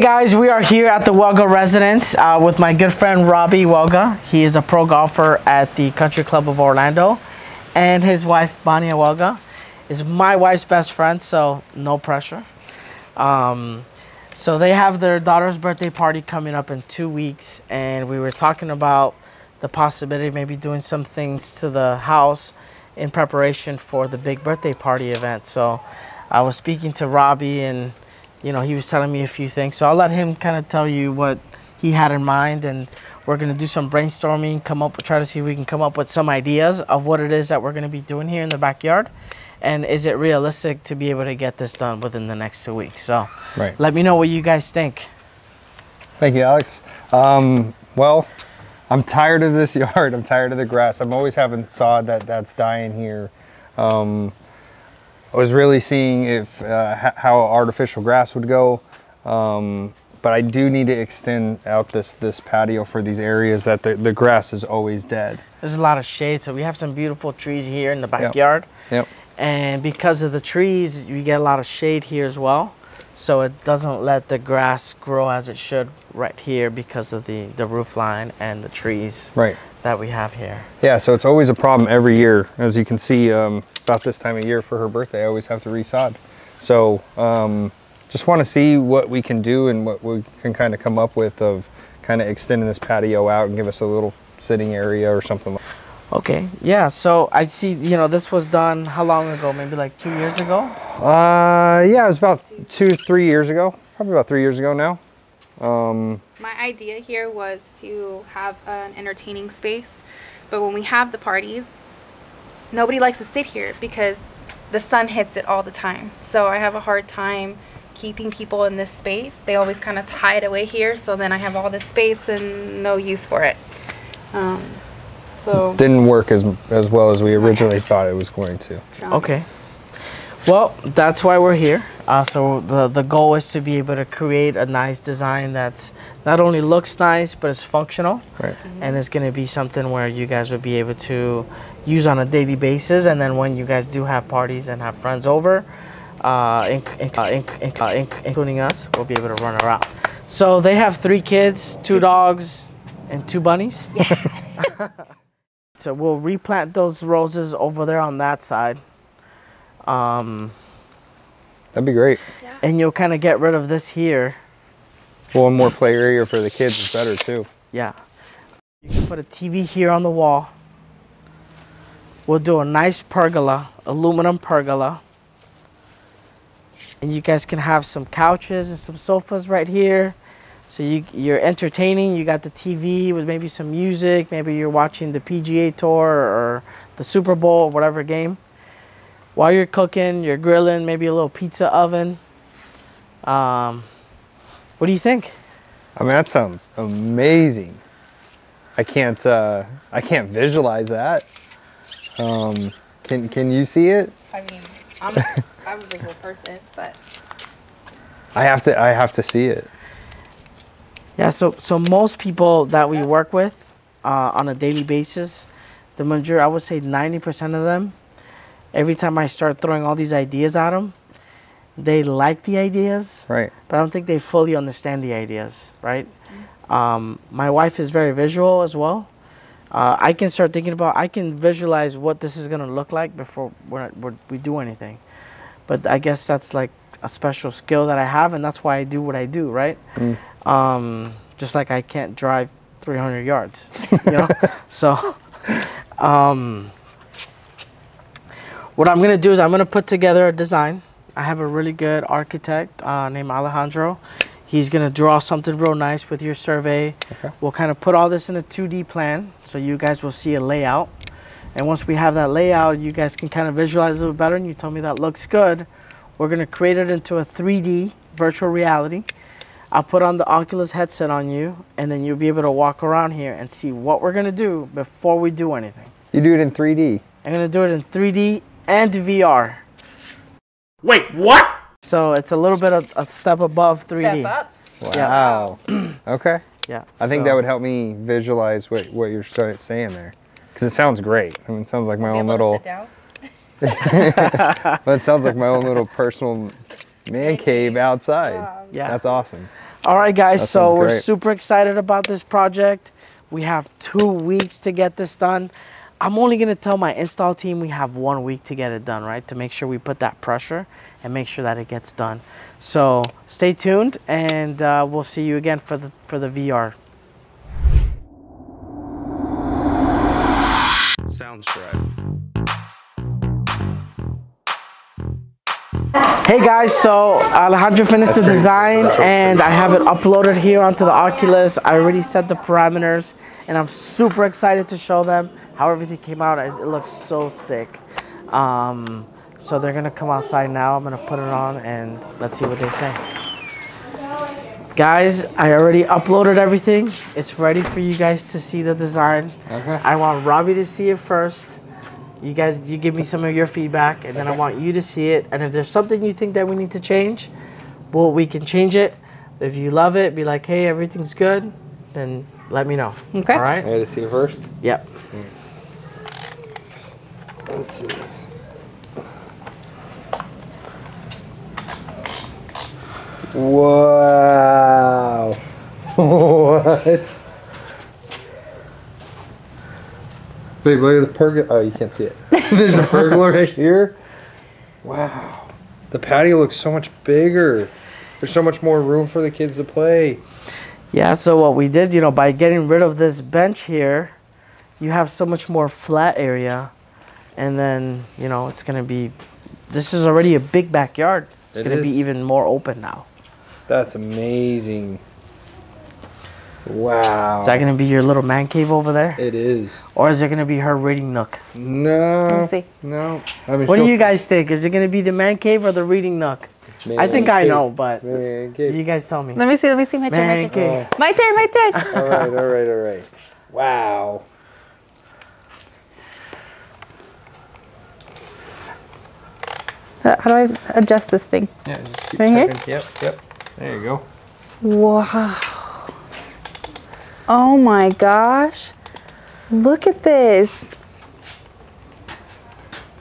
Guys, we are here at the Welga residence uh, with my good friend Robbie Welga. He is a pro golfer at the Country Club of Orlando, and his wife Bania Welga is my wife's best friend, so no pressure. Um, so they have their daughter's birthday party coming up in two weeks, and we were talking about the possibility of maybe doing some things to the house in preparation for the big birthday party event. So I was speaking to Robbie and you know, he was telling me a few things. So I'll let him kind of tell you what he had in mind, and we're gonna do some brainstorming, come up, try to see if we can come up with some ideas of what it is that we're gonna be doing here in the backyard, and is it realistic to be able to get this done within the next two weeks? So, right. let me know what you guys think. Thank you, Alex. Um, well, I'm tired of this yard. I'm tired of the grass. I'm always having sod that that's dying here. Um, I was really seeing if uh, how artificial grass would go. Um, but I do need to extend out this this patio for these areas that the, the grass is always dead. There's a lot of shade, so we have some beautiful trees here in the backyard. Yep. yep. And because of the trees, you get a lot of shade here as well. So it doesn't let the grass grow as it should right here because of the, the roof line and the trees. Right that we have here. Yeah, so it's always a problem every year. As you can see, um, about this time of year for her birthday, I always have to resod. So um, just want to see what we can do and what we can kind of come up with of kind of extending this patio out and give us a little sitting area or something. Okay, yeah, so I see, you know, this was done how long ago? Maybe like two years ago? Uh, yeah, it was about two, three years ago. Probably about three years ago now. Um, My idea here was to have an entertaining space, but when we have the parties, nobody likes to sit here because the sun hits it all the time. So I have a hard time keeping people in this space. They always kind of tie it away here, so then I have all this space and no use for it. Um, so didn't work as as well as we originally thought it was going to. Okay. Well, that's why we're here. Uh, so the, the goal is to be able to create a nice design that's not only looks nice, but it's functional. Right. Mm -hmm. And it's going to be something where you guys will be able to use on a daily basis. And then when you guys do have parties and have friends over, uh, inc uh, inc inc including us, we'll be able to run around. So they have three kids, two dogs, and two bunnies. Yeah. so we'll replant those roses over there on that side. Um, That'd be great. Yeah. And you'll kind of get rid of this here. Well, more play area for the kids is better too. Yeah. You can put a TV here on the wall. We'll do a nice pergola, aluminum pergola. And you guys can have some couches and some sofas right here. So you, you're entertaining, you got the TV with maybe some music, maybe you're watching the PGA Tour or the Super Bowl or whatever game while you're cooking, you're grilling, maybe a little pizza oven. Um, what do you think? I mean, that sounds amazing. I can't, uh, I can't visualize that. Um, can, can you see it? I mean, I'm, I'm a visual person, but. I have to, I have to see it. Yeah, so, so most people that we work with uh, on a daily basis, the majority, I would say 90% of them every time I start throwing all these ideas at them, they like the ideas, right? But I don't think they fully understand the ideas, right? Um, my wife is very visual as well. Uh, I can start thinking about, I can visualize what this is gonna look like before we're, we're, we do anything. But I guess that's like a special skill that I have, and that's why I do what I do, right? Mm. Um, just like I can't drive 300 yards, you know. so, um, what I'm going to do is I'm going to put together a design. I have a really good architect uh, named Alejandro. He's going to draw something real nice with your survey. Okay. We'll kind of put all this in a 2D plan so you guys will see a layout. And once we have that layout, you guys can kind of visualize a little better and you tell me that looks good. We're going to create it into a 3D virtual reality. I'll put on the Oculus headset on you and then you'll be able to walk around here and see what we're going to do before we do anything. You do it in 3D? I'm going to do it in 3D and VR. Wait, what? So it's a little bit of a step above 3D. Step up. Wow. Yeah. okay. Yeah. I think that would help me visualize what, what you're saying there. Because it sounds great. I mean, it sounds like my own little. well, it sounds like my own little personal man cave outside. Yeah. That's awesome. All right, guys. That so we're great. super excited about this project. We have two weeks to get this done. I'm only gonna tell my install team we have one week to get it done, right? To make sure we put that pressure and make sure that it gets done. So stay tuned, and uh, we'll see you again for the for the VR. Soundstripe. Hey guys, so Alejandro finished the design and I have it uploaded here onto the Oculus. I already set the parameters and I'm super excited to show them how everything came out. As it looks so sick. Um, so they're gonna come outside now. I'm gonna put it on and let's see what they say. Guys, I already uploaded everything. It's ready for you guys to see the design. Okay. I want Robbie to see it first. You guys, you give me some of your feedback, and then I want you to see it. And if there's something you think that we need to change, well, we can change it. If you love it, be like, hey, everything's good, then let me know. Okay. All right? I had to see it first. Yep. Let's see. Wow. what? Babe, look at the pergola. Oh, you can't see it. There's a pergola right here. Wow. The patio looks so much bigger. There's so much more room for the kids to play. Yeah, so what we did, you know, by getting rid of this bench here, you have so much more flat area. And then, you know, it's going to be, this is already a big backyard. It's It going to be even more open now. That's amazing. Wow. Is that going to be your little man cave over there? It is. Or is it going to be her reading nook? No. Let's see. No. I mean, What do you guys think? Is it going to be the man cave or the reading nook? I think I cave. know, but Man cave. you guys tell me. Let me see. Let me see my turn. My turn. cave. Oh. My turn. My turn. all right, all right, all right. Wow. How how do I adjust this thing? Yeah, just keep Right here? Yep, yep. There you go. Wow. Oh my gosh. Look at this.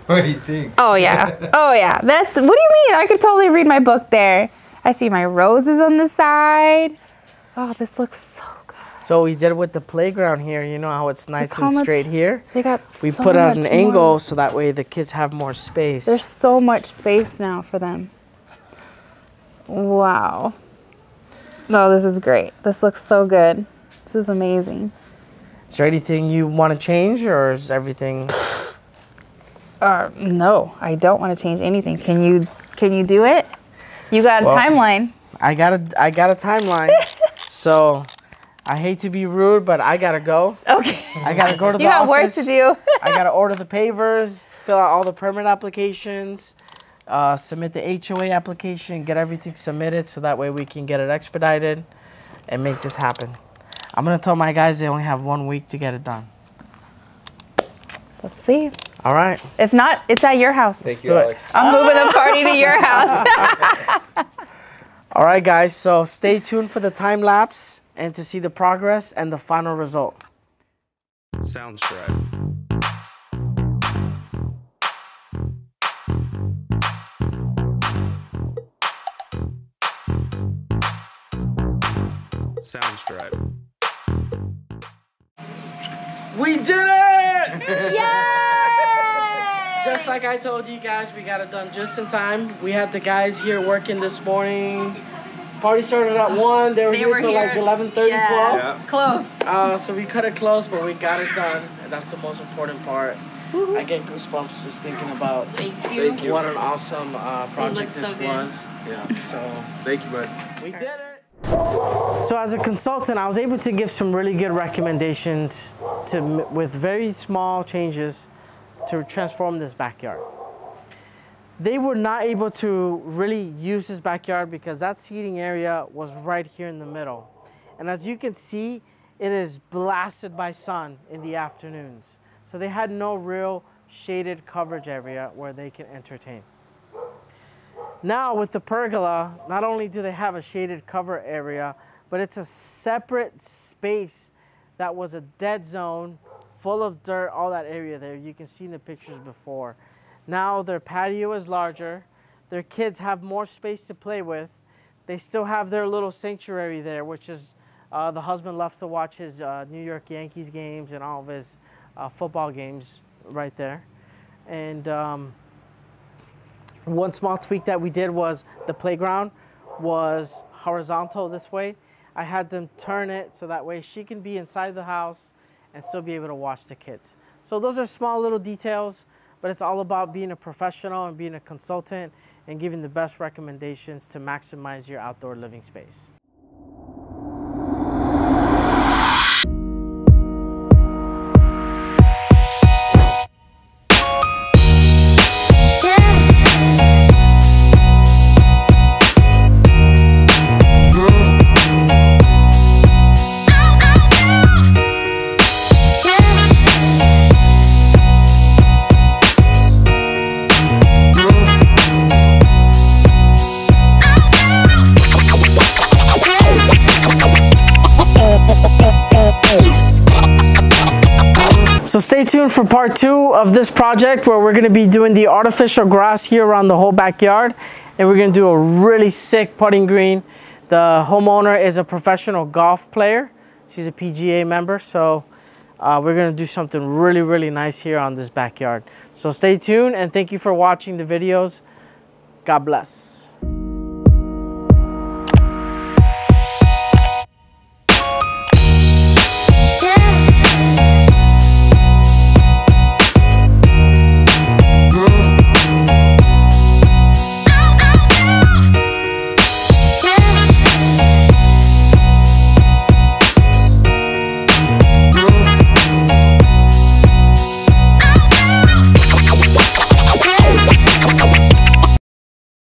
What do you think? Oh yeah. Oh yeah. That's what do you mean? I could totally read my book there. I see my roses on the side. Oh, this looks so good. So we did it with the playground here. You know how it's nice how and much- straight here? They got We so put it at much an more. angle so that way the kids have more space. There's so much space now for them. Wow. No, this is great. This looks so good. This is amazing. Is there anything you want to change or is everything? Uh, no, I don't want to change anything. Can you can you do it? You got a Well- timeline. I got a, I got a timeline. so I hate to be rude, but I got to go. Okay. I got to go to the You got work to do. I gotta order the pavers, fill out all the permit applications, uh, submit the HOA application, get everything submitted so that way we can get it expedited and make this happen. I'm gonna tell my guys they only have one week to get it done. Let's see. All right. If not, it's at your house. Thank do you, it. Alex. I'm moving the party to your house. All right, guys. So stay tuned for the time lapse and to see the progress and the final result. Sounds Soundstripe. Like I told you guys, we got it done just in time. We had the guys here working this morning. Party started at 1. They were here till like 11 12. Yeah. Close. Uh, so we cut it close, but we got it done. And that's the most important part. I get goosebumps just thinking about Thank you. Thank you. what an awesome uh, project this so was. Yeah. So Thank you, bud. we did it. So as a consultant, I was able to give some really good recommendations to with very small changes to transform this backyard. They were not able to really use this backyard because that seating area was right here in the middle. And as you can see, it is blasted by sun in the afternoons. So they had no real shaded coverage area where they can entertain. Now with the pergola, not only do they have a shaded cover area, but it's a separate space that was a dead zone, full of dirt, all that area there. You can see in the pictures before. Now their patio is larger, their kids have more space to play with, they still have their little sanctuary there, which is uh, the husband loves to watch his uh, New York Yankees games and all of his uh, football games right there. And um, one small tweak that we did was the playground was horizontal this way. I had them turn it so that way she can be inside the house and still be able to watch the kids. So those are small little details, but it's all about being a professional and being a consultant and giving the best recommendations to maximize your outdoor living space. Tuned for part two of this project where we're gonna be doing the artificial grass here around the whole backyard. And we're gonna do a really sick putting green. The homeowner is a professional golf player. She's a PGA member. So uh, we're gonna do something really, really nice here on this backyard. So stay tuned and thank you for watching the videos. God bless.